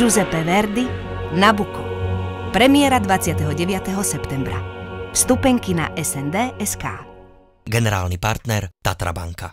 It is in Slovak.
Giuseppe Verdi Nabucco. Premiéra 29. septembra. Vstupenky na SND.sk Generálny partner Tatra Banka.